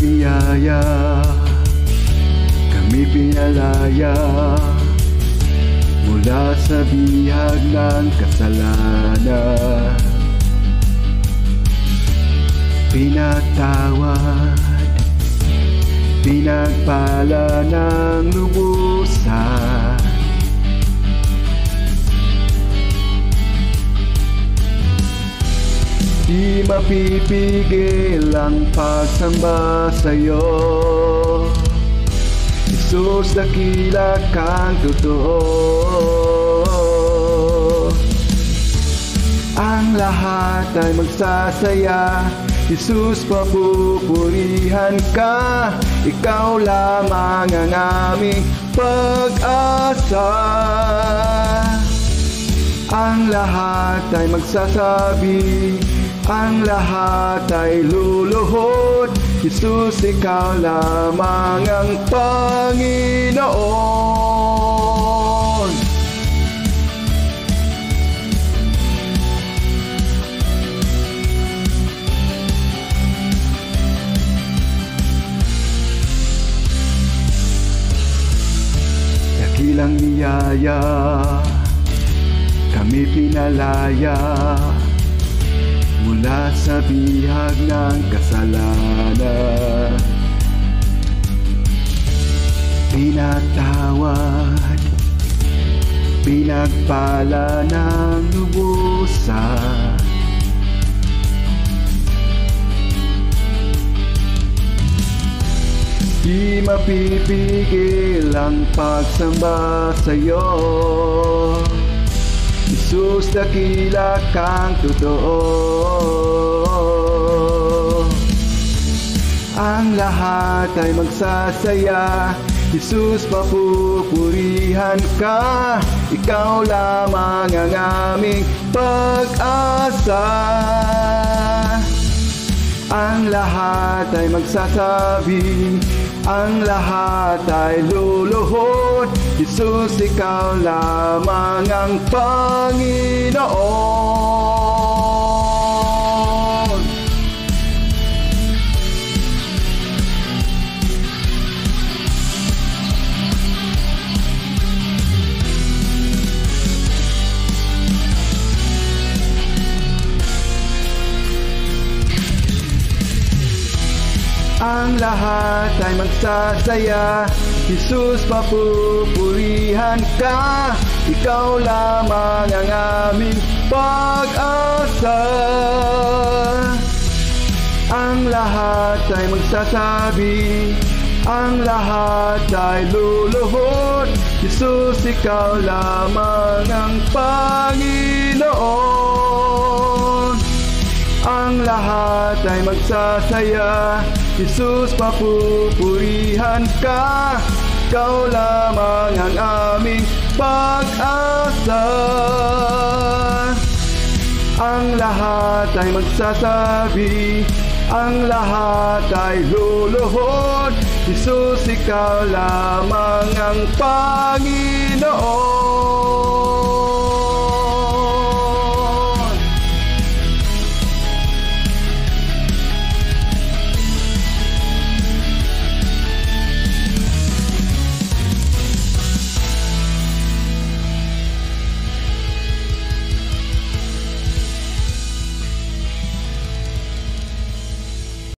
niyaya Kami pinalaya. Mula sa bihag ng kasalanan Pinatawad Pinagpala ng lubusan mapipigil ang pagsamba sa'yo. Jesus, dakila kang totoo. Ang lahat ay magsasaya. Jesus, papupurihan ka. Ikaw lamang ang aming pag-asa. Ang lahat ay magsasabi ang lahat ay luluhod. Jesus, ikaw lamang ang Panginoon. Dakilang niyaya Kami pinalaya mula sa bihag ng kasalanan Pinatawad, pinagpala ng lubusan. Di mapipigil ang pagsamba sa'yo Jesus, dakila kang totoo. Ang lahat ay magsasaya. Jesus, papupurihan ka. Ikaw lamang ang aming pag-asa. Ang lahat ay magsasabi Ang lahat ay luluhod. Jesus, ikaw lamang ang Panginoon Ang lahat ay magsasaya. Jesus, papupurihan ka. Ikaw lamang ang aming pag-asa. Ang lahat ay magsasabi. Ang lahat ay luluhod. Jesus, ikaw lamang ang Panginoon. Ang lahat ay magsasaya Jesus, papupurihan ka. Ikaw lamang ang aming pag-asa. Ang lahat ay magsasabi. Ang lahat ay luluhod. Jesus, ikaw lamang ang Panginoon